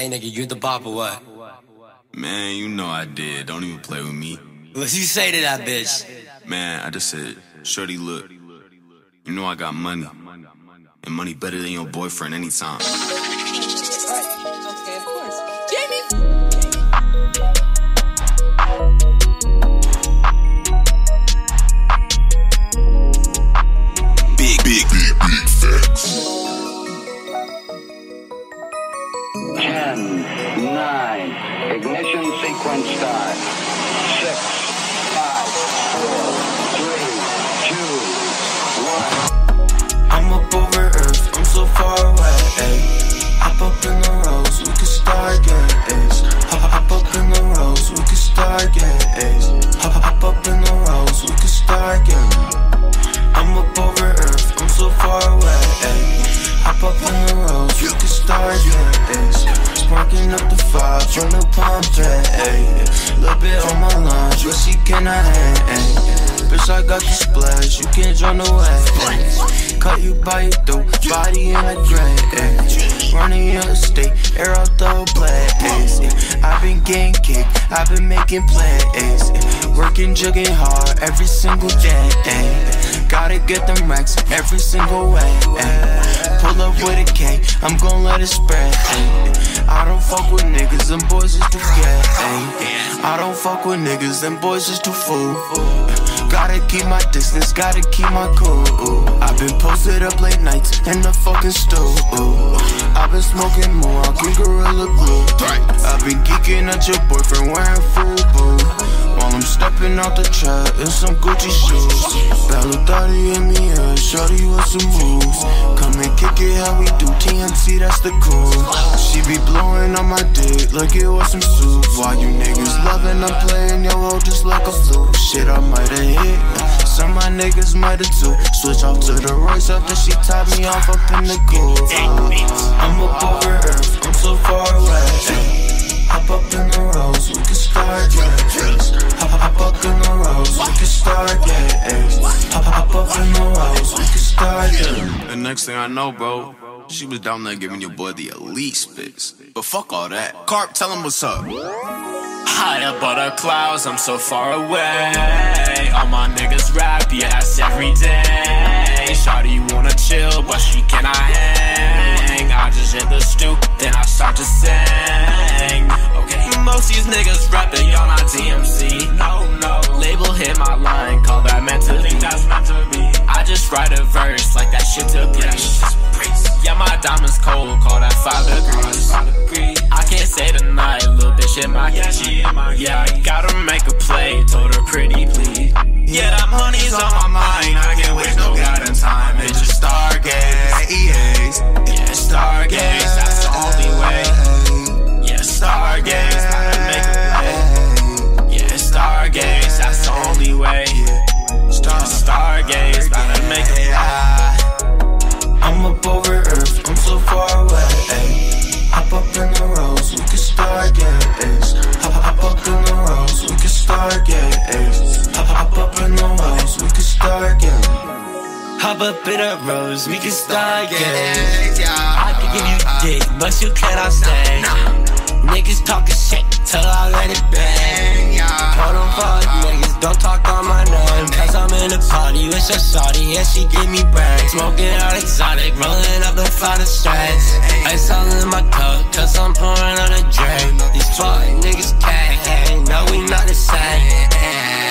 Hey nigga, you the bop or what? Man, you know I did. Don't even play with me. What you say to that bitch? Man, I just said, Shorty, look. You know I got money. And money better than your boyfriend anytime. 10, 9, ignition sequence start. 6, 5, 4, Up the fire from the palm tree. Little bit on my lunch, but she cannot hang. Bitch, I got the splash, you can't join the way. Cut you by your throat, body in a dress. Running your estate, air out the blaze. I've been getting kicked, I've been making plays. Working, jugging hard every single day. Gotta get them racks every single way. Pull up with a K, I'm gon' let it spread. I don't fuck with niggas, them boys is too gay. I don't fuck with niggas, them boys is too fool. Gotta keep my distance, gotta keep my cool. I've been posted up late nights in the fucking stool. I've been smoking more, I can gorilla glue. I've been geeking at your boyfriend wearing boo. While I'm stepping out the trap in some Gucci shoes. Bellutati in me, yeah, shorty with some moves. It how we do that's the cool. She be blowing on my dick like it was some soup. Why you niggas loving, I'm playing your role just like a flute. Shit, I might have hit. Some of my niggas might have too. Switch off to the Royce after she tied me off up in the groove. I'm up over Earth, I'm so far away. Hop up in the rose, we can start. Hop, hop up in the rose, we can start next thing I know, bro, she was down there giving your boy the elite spits. But fuck all that. Carp, tell him what's up. High up on the clouds, I'm so far away. All my niggas rap, yes, every day. Shawty wanna chill, but she cannot hang. I just hit the stoop, then I start to sing. Okay, most these niggas rapping, y'all not DMC. No, no. Label hit my line, call that be. That's meant to be. I just write a shit to breeze. Yeah, my diamonds cold, call that five degrees. I can't say tonight, little bitch in my Yeah, I gotta make a play, told her pretty please. Yeah, that money's on my mind, I can't waste Hop up in a rose, we can start games. I can give you dick, but you cannot stay. Niggas talking shit till I let it bang. Hold on, fuck niggas, don't talk on my name. Cause I'm in a party with your shawty and she give me brain. Smoking out exotic, rolling up the finest strains. Ice all in my cup, cause I'm pouring on a drain. These fuck niggas can't hang, no, we not the same.